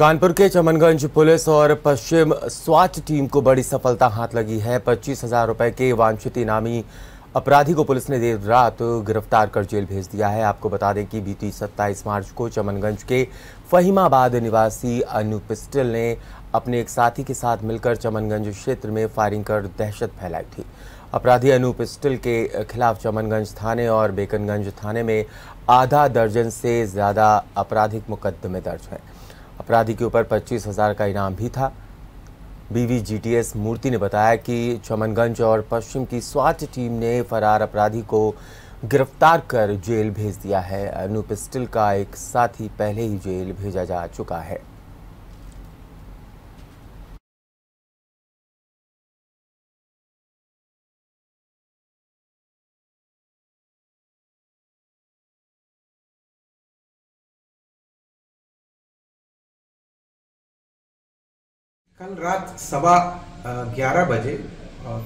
कानपुर के चमनगंज पुलिस और पश्चिम स्वाट टीम को बड़ी सफलता हाथ लगी है। पच्चीस हज़ार रुपए के वांछित इनामी अपराधी को पुलिस ने देर रात गिरफ़्तार कर जेल भेज दिया है। आपको बता दें कि बीती 27 मार्च को चमनगंज के फहीमाबाद निवासी अनु पिस्टल ने अपने एक साथी के साथ मिलकर चमनगंज क्षेत्र में फायरिंग कर दहशत फैलाई थी। अपराधी अनु पिस्टल के खिलाफ चमनगंज थाने और बेकनगंज थाने में आधा दर्जन से ज़्यादा आपराधिक मुकदमे दर्ज हैं। अपराधी के ऊपर पच्चीस हज़ार का इनाम भी था। बीवी जीटीएस मूर्ति ने बताया कि चमनगंज और पश्चिम की स्वास्थ्य टीम ने फरार अपराधी को गिरफ़्तार कर जेल भेज दिया है। अनु पिस्टल का एक साथी पहले ही जेल भेजा जा चुका है। कल रात सवा ग्यारह बजे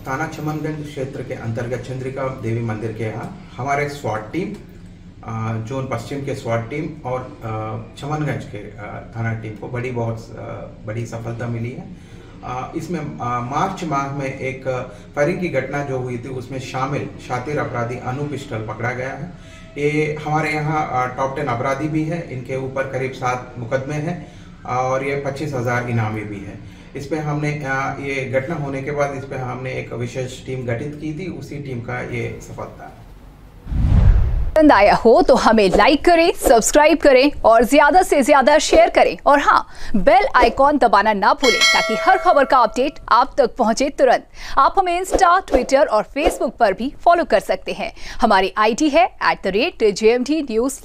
थाना चमनगंज क्षेत्र के अंतर्गत चंद्रिका देवी मंदिर के यहाँ हमारे स्वाट टीम जोन पश्चिम के स्वाट टीम और चमनगंज के थाना टीम को बड़ी बहुत बड़ी सफलता मिली है। इसमें मार्च माह में एक फायरिंग की घटना जो हुई थी उसमें शामिल शातिर अपराधी अनु पिस्टल पकड़ा गया है। ये हमारे यहाँ टॉप टेन अपराधी भी है, इनके ऊपर करीब सात मुकदमे हैं। और ये पच्चीस हज़ार इनामी भी है। इस पे हमने ये घटना होने के बाद इस पे हमने एक विशेष टीम गठित की थी, उसी टीम का ये सफलता। पसंद आया हो तो हमें लाइक करें सब्सक्राइब करें और ज़्यादा से ज़्यादा शेयर करें। और हाँ बेल आइकॉन दबाना ना भूलें ताकि हर खबर का अपडेट आप तक पहुँचे तुरंत। आप हमें इंस्टा ट्विटर और फेसबुक पर भी फॉलो कर सकते हैं। हमारी आईडी है at the rate J M D news